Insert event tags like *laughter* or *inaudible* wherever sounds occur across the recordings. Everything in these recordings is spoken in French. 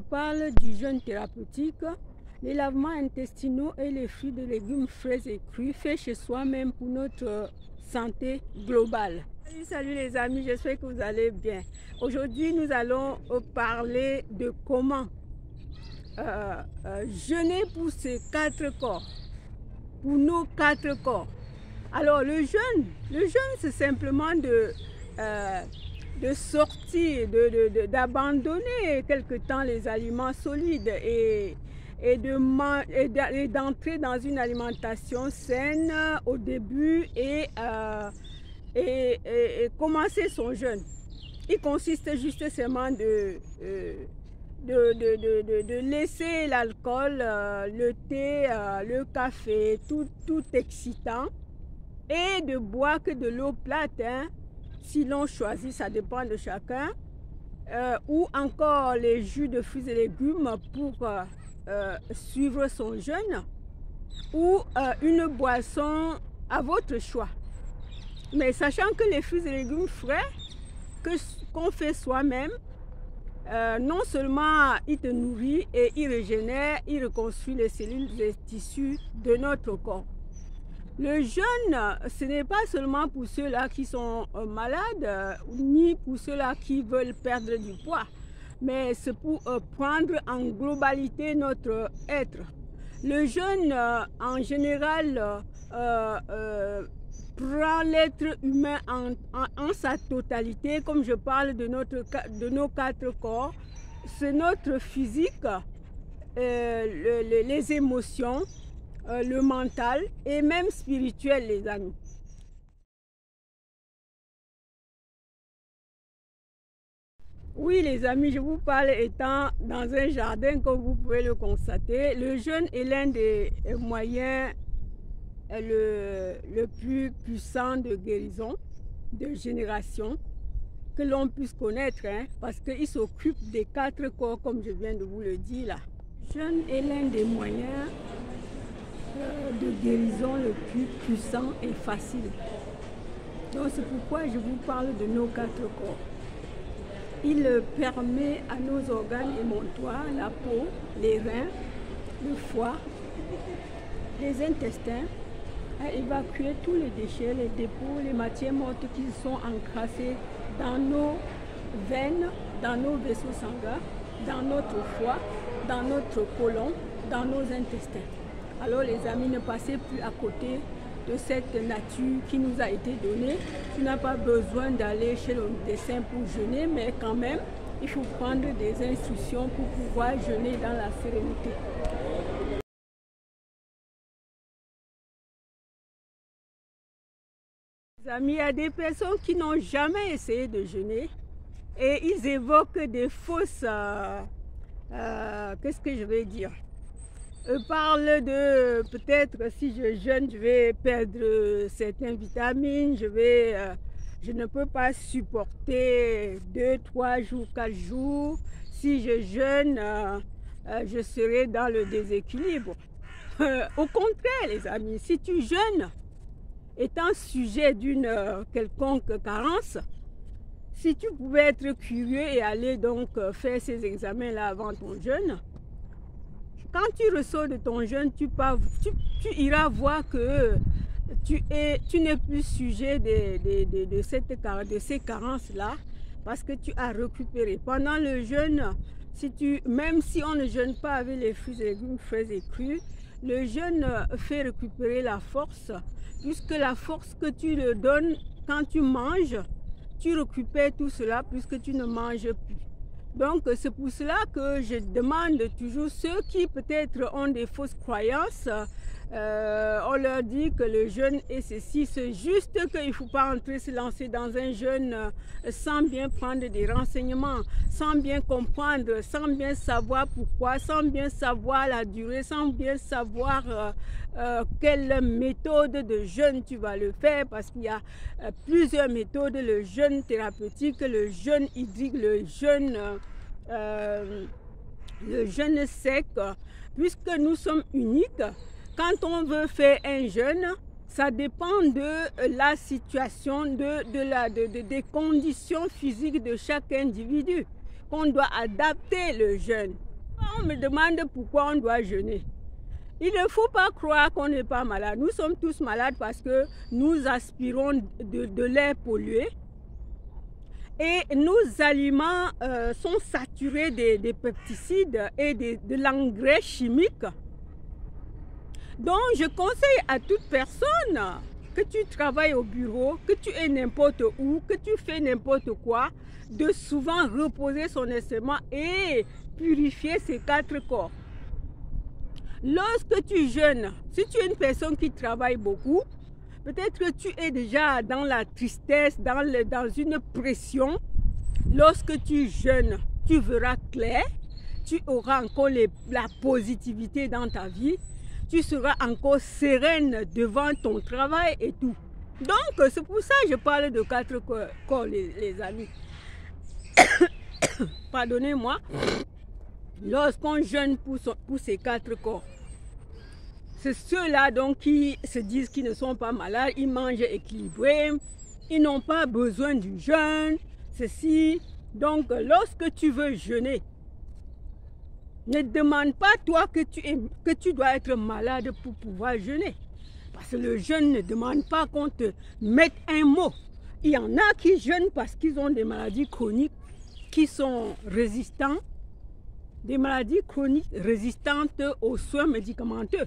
parle du jeûne thérapeutique, les lavements intestinaux et les fruits de légumes frais et crus faits chez soi-même pour notre santé globale. Salut, salut les amis, j'espère que vous allez bien. Aujourd'hui, nous allons parler de comment euh, euh, jeûner pour ces quatre corps, pour nos quatre corps. Alors le jeûne, le jeûne c'est simplement de, euh, de sortir, d'abandonner de, quelque temps les aliments solides et, et d'entrer dans une alimentation saine au début et, et, et, commencer son jeûne. Il consiste juste seulement de, de, de, laisser l'alcool, euh, le thé, euh, le café, tout, tout excitant, et de boire que de l'eau plate, hein, si l'on choisit, ça dépend de chacun, euh, ou encore les jus de fruits et légumes pour suivre son jeûne, ou une boisson à votre choix. Mais sachant que les fruits et légumes frais, qu'on fait soi-même, euh, non seulement il te nourrit et il régénère, il reconstruit les cellules et tissus de notre corps. Le jeûne, ce n'est pas seulement pour ceux-là qui sont euh, malades, euh, ni pour ceux-là qui veulent perdre du poids, mais c'est pour prendre en globalité notre être. Le jeûne, en général, prend l'être humain en, sa totalité, comme je parle de, nos quatre corps, c'est notre physique, euh, les émotions, euh, le mental et même spirituel, les amis. Oui, les amis, je vous parle étant dans un jardin, comme vous pouvez le constater. Le jeûne est l'un des moyens le, le plus puissant de guérison, de génération, que l'on puisse connaître, hein, parce qu'il s'occupe des quatre corps, comme je viens de vous le dire là. Jeûne est l'un des moyens euh, guérison le plus puissant et facile. Donc c'est pourquoi je vous parle de nos quatre corps. Il permet à nos organes émontoires, la peau, les reins, le foie, les intestins, évacuer tous les déchets, les dépôts, les matières mortes qui sont encrassées dans nos veines, dans nos vaisseaux sanguins, dans notre foie, dans notre côlon, dans nos intestins. Alors les amis, ne passez plus à côté de cette nature qui nous a été donnée. Tu n'as pas besoin d'aller chez le médecin pour jeûner, mais quand même, il faut prendre des instructions pour pouvoir jeûner dans la sérénité. Amis, il y a des personnes qui n'ont jamais essayé de jeûner et ils évoquent des fausses... Euh, euh, qu'est-ce que je vais dire? Ils parlent de peut-être si je jeûne, je vais perdre certaines vitamines, je, vais, euh, je ne peux pas supporter 2, 3 jours, 4 jours. Si je jeûne, je serai dans le déséquilibre. au contraire, les amis, si tu jeûnes, étant sujet d'une euh, quelconque carence, si tu pouvais être curieux et aller donc euh, faire ces examens-là avant ton jeûne, quand tu ressors de ton jeûne, tu, iras voir que tu, es, tu n'es plus sujet de, ces carences-là parce que tu as récupéré. Pendant le jeûne, même si on ne jeûne pas avec les fruits et légumes frais et crus, le jeûne fait récupérer la force puisque la force que tu le donnes quand tu manges, tu récupères tout cela puisque tu ne manges plus. Donc c'est pour cela que je demande toujours ceux qui peut-être ont des fausses croyances euh, on leur dit que le jeûne est ceci. C'est juste qu'il ne faut pas entrer se lancer dans un jeûne euh, sans bien prendre des renseignements, sans bien comprendre, sans bien savoir pourquoi, sans bien savoir la durée, sans bien savoir euh, quelle méthode de jeûne tu vas le faire parce qu'il y a plusieurs méthodes, le jeûne thérapeutique, le jeûne hydrique, le jeûne, le jeûne sec, puisque nous sommes uniques quand on veut faire un jeûne, ça dépend de la situation, de, des conditions physiques de chaque individu qu'on doit adapter le jeûne. On me demande pourquoi on doit jeûner. Il ne faut pas croire qu'on n'est pas malade. Nous sommes tous malades parce que nous aspirons de, l'air pollué. Et nos aliments euh, sont saturés des, pesticides et de l'engrais chimique. Donc, je conseille à toute personne que tu travailles au bureau, que tu es n'importe où, que tu fais n'importe quoi, de souvent reposer son estomac et purifier ses quatre corps. Lorsque tu jeûnes, si tu es une personne qui travaille beaucoup, peut-être que tu es déjà dans la tristesse, dans, dans une pression. Lorsque tu jeûnes, tu verras clair, tu auras encore la positivité dans ta vie, tu seras encore sereine devant ton travail et tout. Donc, c'est pour ça que je parle de quatre corps, les, amis. *coughs* Pardonnez-moi. Lorsqu'on jeûne pour, pour ces quatre corps, c'est ceux-là donc qui se disent qu'ils ne sont pas malades, ils mangent équilibré, ils n'ont pas besoin du jeûne, ceci. Donc, lorsque tu veux jeûner, ne demande pas toi que tu, dois être malade pour pouvoir jeûner. Parce que le jeûne ne demande pas qu'on te mette un mot. Il y en a qui jeûnent parce qu'ils ont des maladies chroniques qui sont résistants, des maladies chroniques résistantes aux soins médicamenteux.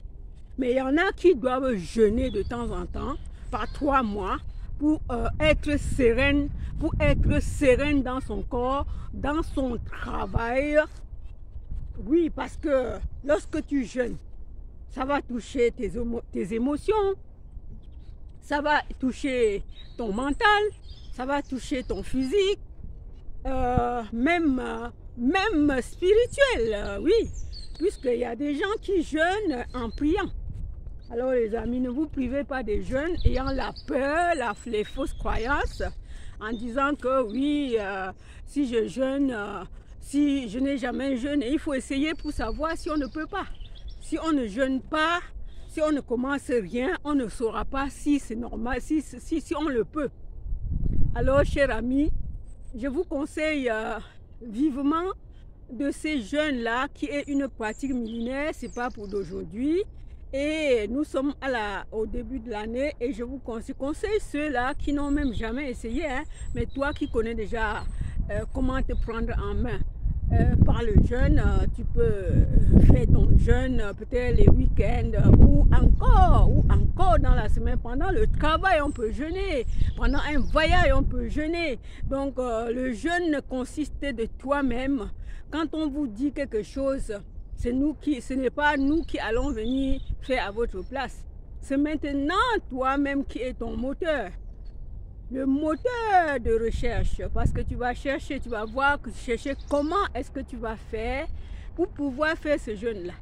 Mais il y en a qui doivent jeûner de temps en temps, par trois mois, pour euh, être sereine, pour être sereine dans son corps, dans son travail, oui, parce que lorsque tu jeûnes, ça va toucher tes, tes émotions, ça va toucher ton mental, ça va toucher ton physique, euh, même, même spirituel, oui, puisqu'il y a des gens qui jeûnent en priant. Alors les amis, ne vous privez pas des jeunes ayant la peur, les fausses croyances, en disant que oui, euh, si je jeûne, euh, si je n'ai jamais jeûné, il faut essayer pour savoir si on ne peut pas. Si on ne jeûne pas, si on ne commence rien, on ne saura pas si c'est normal, si, si, si, on le peut. Alors, chers amis, je vous conseille euh, vivement de ces jeunes-là qui est une pratique millénaire, c'est pas pour d'aujourd'hui. Et nous sommes au début de l'année et je vous conseille, conseille ceux-là qui n'ont même jamais essayé, hein, mais toi qui connais déjà euh, comment te prendre en main? Euh, par le jeûne, euh, tu peux faire ton jeûne peut-être les week-ends ou encore, encore dans la semaine. Pendant le travail, on peut jeûner. Pendant un voyage, on peut jeûner. Donc, le jeûne consiste de toi-même. Quand on vous dit quelque chose, c'est nous qui, ce n'est pas nous qui allons venir faire à votre place. C'est maintenant toi-même qui es ton moteur le moteur de recherche parce que tu vas chercher, tu vas voir, chercher comment est-ce que tu vas faire pour pouvoir faire ce jeûne-là,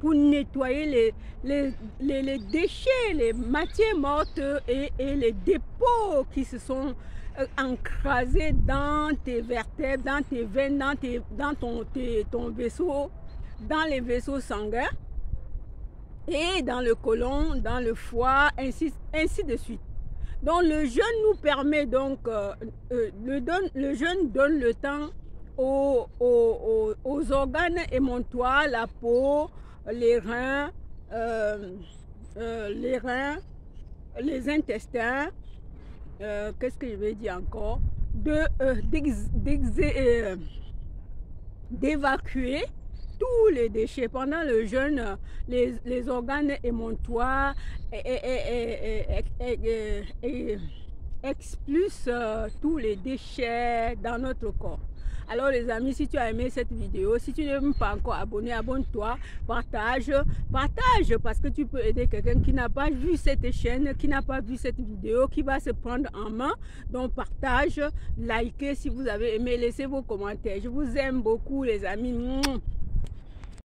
pour nettoyer les, les, déchets, les matières mortes et, les dépôts qui se sont euh, encrasés dans tes vertèbres, dans tes veines, dans, tes, dans ton, ton vaisseau, dans les vaisseaux sanguins et dans le côlon, dans le foie, ainsi, ainsi de suite. Donc le jeûne nous permet donc, euh, euh, le, jeûne donne le temps aux, aux, organes émontoires, la peau, les reins, euh, les reins, les intestins, qu'est-ce que je vais dire encore, d'évacuer tous les déchets. Pendant le jeûne, les, les organes émontoires expulsent tous les déchets dans notre corps. Alors les amis, si tu as aimé cette vidéo, si tu n'es pas encore abonné, abonne-toi, partage, partage parce que tu peux aider quelqu'un qui n'a pas vu cette chaîne, qui n'a pas vu cette vidéo, qui va se prendre en main. Donc partage, likez si vous avez aimé, laissez vos commentaires. Je vous aime beaucoup les amis.